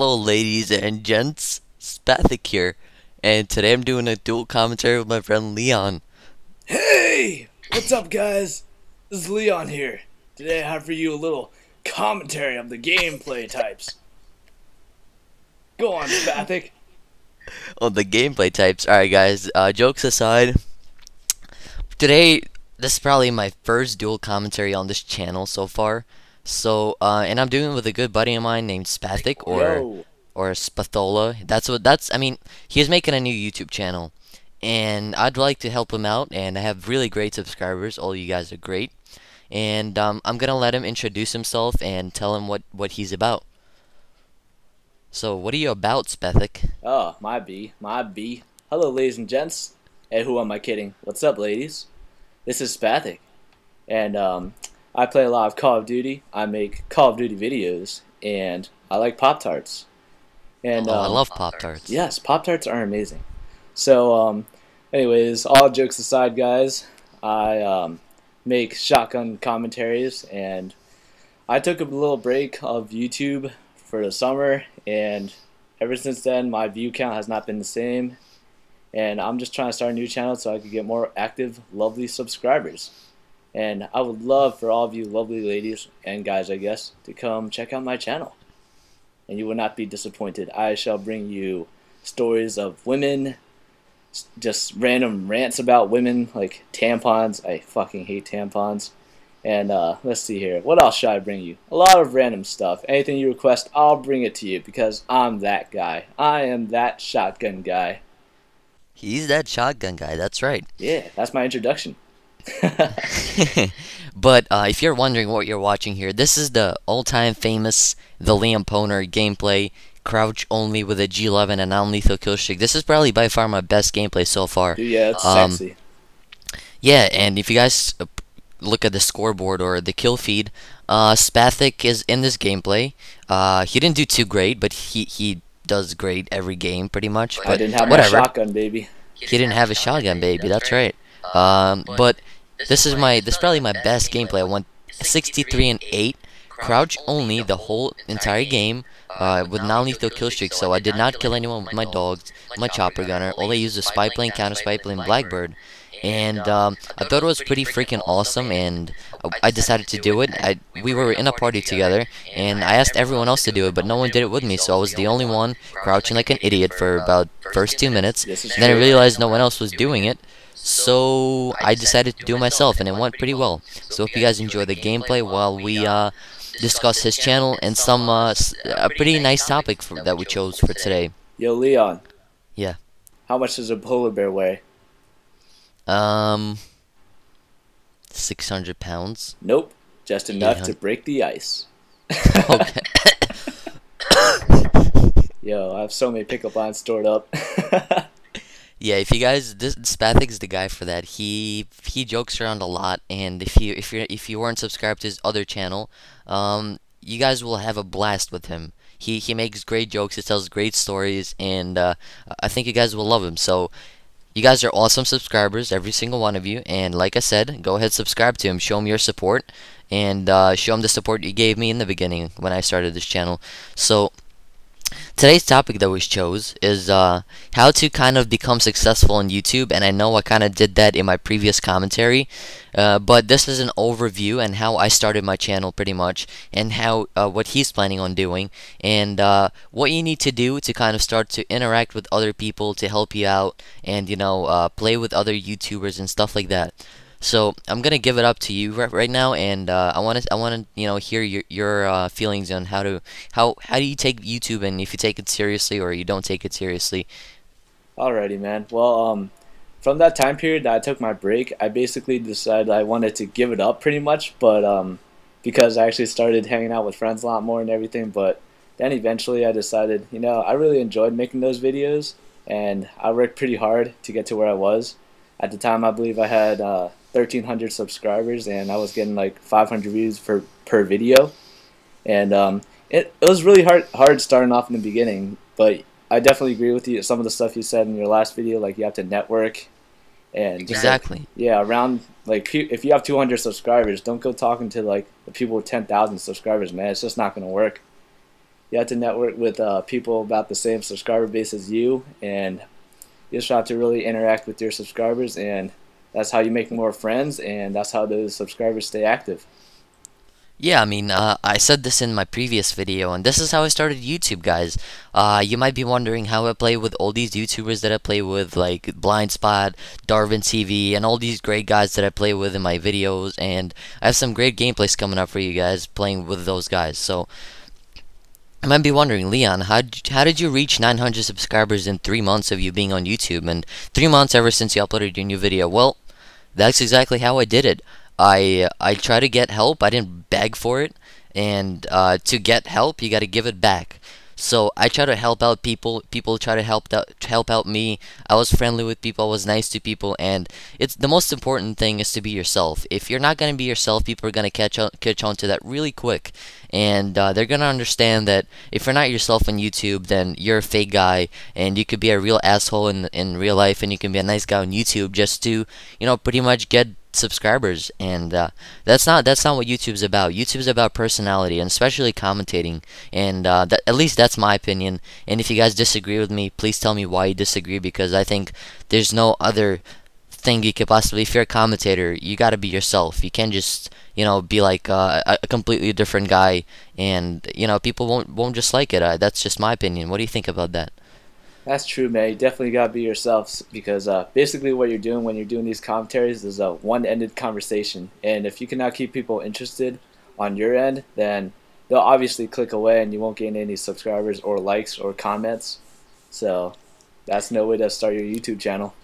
Hello, ladies and gents. Spathic here, and today I'm doing a dual commentary with my friend Leon. Hey! What's up, guys? This is Leon here. Today I have for you a little commentary of the gameplay types. Go on, Spathic. On the gameplay types. Alright, guys, uh, jokes aside, today, this is probably my first dual commentary on this channel so far. So, uh, and I'm doing it with a good buddy of mine named Spathic, or Yo. or Spathola. That's what that's. I mean, he's making a new YouTube channel, and I'd like to help him out. And I have really great subscribers. All you guys are great, and um, I'm gonna let him introduce himself and tell him what what he's about. So, what are you about, Spathic? Oh, my B, my B. Hello, ladies and gents. Hey, who am I kidding? What's up, ladies? This is Spathic, and um, I play a lot of Call of Duty. I make Call of Duty videos, and I like Pop Tarts. And Oh, I um, love Pop Tarts. Yes, Pop Tarts are amazing. So, um, anyways, all jokes aside, guys, I um, make shotgun commentaries, and I took a little break of YouTube for the summer, and ever since then, my view count has not been the same. And I'm just trying to start a new channel so I could get more active, lovely subscribers. And I would love for all of you lovely ladies and guys, I guess, to come check out my channel. And you will not be disappointed. I shall bring you stories of women, just random rants about women, like tampons. I fucking hate tampons. And uh, let's see here. What else should I bring you? A lot of random stuff. Anything you request, I'll bring it to you because I'm that guy. I am that shotgun guy. He's that shotgun guy. That's right. Yeah, that's my introduction. but uh, if you're wondering what you're watching here, this is the all-time famous the Leon Pwnr gameplay. Crouch only with a G11 and non-lethal kill streak. This is probably by far my best gameplay so far. Yeah, it's Um, sexy. Yeah, and if you guys uh, look at the scoreboard or the kill feed, uh, Spathic is in this gameplay. Uh, he didn't do too great, but he he does great every game pretty much. But I But didn't have whatever. my shotgun, baby. He didn't have a shotgun, baby. That's right. Um, but this is my this is probably my best gameplay. I went 63 and 8, crouch only the whole entire game uh, with non-lethal kill streak. So I did not kill anyone with my dogs, my chopper gunner. All I used was spy plane, counter spy plane, Blackbird. And um, I thought it was pretty freaking awesome, and I- I decided to do it. I, we were in a party together, and I asked everyone else to do it, but no one did it with me, so I was the only one crouching like an idiot for about first two minutes. And then I realized no one else was doing it, so I decided to do it myself, and it went pretty well. So hope you guys enjoy the gameplay while we uh, discuss his channel and some uh, a pretty nice topic for, that we chose for today. Yo, Leon. Yeah. How much does a polar bear weigh? Um, 600 pounds. Nope. Just enough to break the ice. Okay. Yo, I have so many pickup lines stored up. Yeah, if you guys, this Spathic's the guy for that. He he jokes around a lot, and if you if you if you weren't subscribed to his other channel, um, you guys will have a blast with him. He he makes great jokes. He tells great stories, and uh, I think you guys will love him. So, you guys are awesome subscribers, every single one of you. And like I said, go ahead subscribe to him. Show him your support, and uh, show him the support you gave me in the beginning when I started this channel. So. Today's topic that we chose is uh, how to kind of become successful on YouTube, and I know I kind of did that in my previous commentary, uh, but this is an overview and how I started my channel pretty much, and how uh, what he's planning on doing, and uh, what you need to do to kind of start to interact with other people to help you out, and you know uh, play with other YouTubers and stuff like that. So I'm gonna give it up to you right, right now, and uh, I want to I want to you know hear your your uh, feelings on how to how how do you take YouTube and if you take it seriously or you don't take it seriously. Alrighty, man. Well, um, from that time period that I took my break, I basically decided I wanted to give it up pretty much, but um, because I actually started hanging out with friends a lot more and everything. But then eventually I decided, you know, I really enjoyed making those videos, and I worked pretty hard to get to where I was. At the time, I believe I had uh, 1,300 subscribers, and I was getting like 500 views per per video, and um, it, it was really hard hard starting off in the beginning, but I definitely agree with you. Some of the stuff you said in your last video, like you have to network, and just, like, Exactly. yeah, around like if you have 200 subscribers, don't go talking to like the people with 10,000 subscribers, man. It's just not gonna work. you have to network with uh, people about the same subscriber base as you, and you just have to really interact with your subscribers, and that's how you make more friends, and that's how the subscribers stay active. Yeah, I mean, uh, I said this in my previous video, and this is how I started YouTube, guys. Uh, you might be wondering how I play with all these YouTubers that I play with, like Blind Spot, Darwin TV, and all these great guys that I play with in my videos, and I have some great gameplays coming up for you guys playing with those guys. So, I might be wondering, Leon, how how did you reach 900 subscribers in three months of you being on YouTube, and three months ever since you uploaded your new video? Well, that's exactly how I did it. I I try to get help. I didn't beg for it, and uh, to get help, you got to give it back. So I try to help out people. People try to help out help out me. I was friendly with people. I was nice to people, and it's the most important thing is to be yourself. If you're not gonna be yourself, people are gonna catch on catch on to that really quick, and uh, they're gonna understand that if you're not yourself on YouTube, then you're a fake guy, and you could be a real asshole in in real life, and you can be a nice guy on YouTube just to you know pretty much get subscribers and uh, that's not that's not what YouTube's about. YouTube's about personality and especially commentating and uh, that, at least that's my opinion. And if you guys disagree with me please tell me why you disagree because I think there's no other thing you could possibly if you're a commentator you got to be yourself. You can't just you know be like uh, a completely different guy and you know people won't won't just like it. Uh, that's just my opinion. What do you think about that that's true, man. You definitely got to be yourself because uh, basically what you're doing when you're doing these commentaries is a one-ended conversation. And if you cannot keep people interested on your end, then they'll obviously click away and you won't gain any subscribers or likes or comments. So that's no way to start your YouTube channel.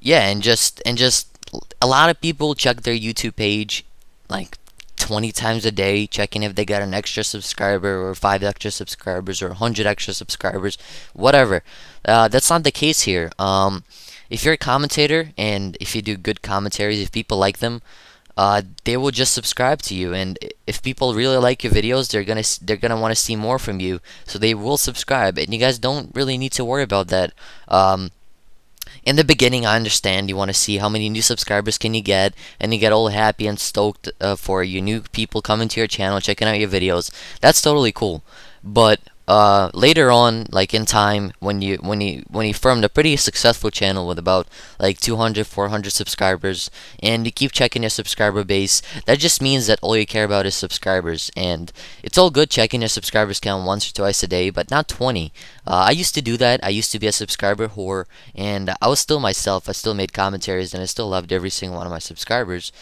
Yeah, and just and just a lot of people check their YouTube page like 20 times a day checking if they got an extra subscriber or 5 extra subscribers or 100 extra subscribers whatever. Uh, that's not the case here. Um, if you're a commentator and if you do good commentaries if people like them uh, they will just subscribe to you. And if people really like your videos they're gonna they're gonna want to see more from you. So they will subscribe. And you guys don't really need to worry about that. Um, in the beginning, I understand you want to see how many new subscribers can you get, and you get all happy and stoked uh, for your new people coming to your channel, checking out your videos. That's totally cool. But uh, later on, like in time, when you when you when you formed a pretty successful channel with about like 200, 400 subscribers, and you keep checking your subscriber base, that just means that all you care about is subscribers. And it's all good checking your subscribers count once or twice a day, but not 20. Uh, I used to do that. I used to be a subscriber whore, and I was still myself. I still made commentaries, and I still loved every single one of my subscribers.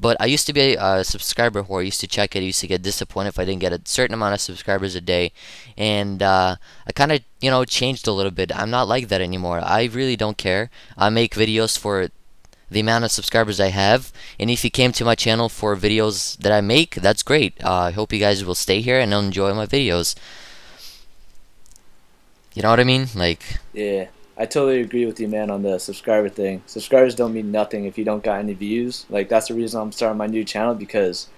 But I used to be a subscriber whore. I used to check it. I used to get disappointed if I didn't get a certain amount of subscribers a day. And uh, I kind of, you know, changed a little bit. I'm not like that anymore. I really don't care. I make videos for the amount of subscribers I have. And if you came to my channel for videos that I make, that's great. Uh, I hope you guys will stay here and enjoy my videos. You know what I mean? Like. Yeah. I totally agree with you, man, on the subscriber thing. Subscribers don't mean nothing if you don't got any views. Like that's the reason I'm starting my new channel because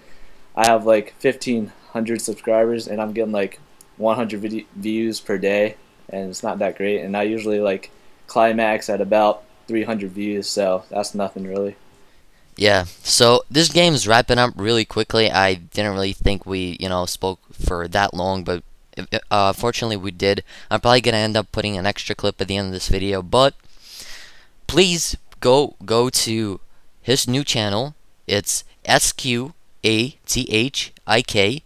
I have like 1,500 subscribers and I'm getting like 100 views per day, and it's not that great. And I usually like climax at about 300 views, so that's nothing really. Yeah, so this game's wrapping up really quickly. I didn't really think we, you know, spoke for that long, but uh, fortunately we did. I'm probably gonna end up putting an extra clip at the end of this video, but please go go to his new channel. It's S Q A T H I K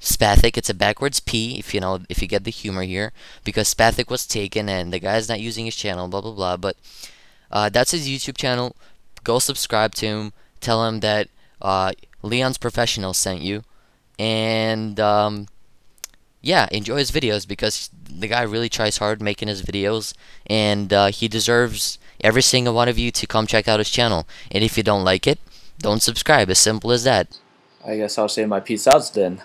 Spathic. It's a backwards P if you know if you get the humor here because Spathic was taken and the guy's not using his channel. Blah blah blah. But uh, that's his YouTube channel. Go subscribe to him. Tell him that uh, Leon's Professional sent you, and um, yeah, enjoy his videos because the guy really tries hard making his videos, and uh, he deserves every single one of you to come check out his channel. And if you don't like it, don't subscribe. As simple as that. I guess I'll say my peace outs then.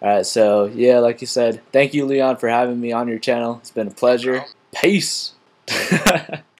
Alright, so yeah, like you said, thank you, Leon, for having me on your channel. It's been a pleasure. Peace.